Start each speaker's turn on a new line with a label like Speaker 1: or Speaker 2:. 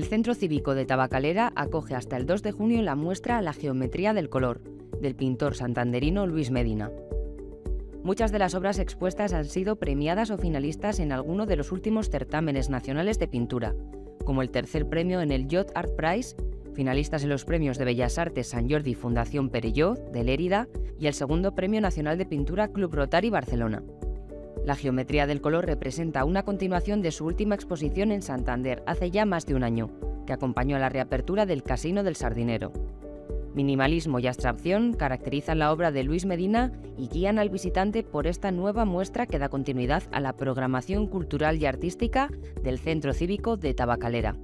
Speaker 1: Centro Cívico de Tabacalera acoge hasta el 2 de junio la muestra La Geometría del Color, del pintor santanderino Luis Medina. Muchas de las obras expuestas han sido premiadas o finalistas en alguno de los últimos certámenes nacionales de pintura, como el tercer premio en el Yacht Art Prize, finalistas en los premios de Bellas Artes San Jordi Fundación Perelló de Lérida y el segundo Premio Nacional de Pintura Club Rotary Barcelona. La geometría del color representa una continuación de su última exposición en Santander hace ya más de un año, que acompañó a la reapertura del Casino del Sardinero. Minimalismo y abstracción caracterizan la obra de Luis Medina y guían al visitante por esta nueva muestra que da continuidad a la programación cultural y artística del Centro Cívico de Tabacalera.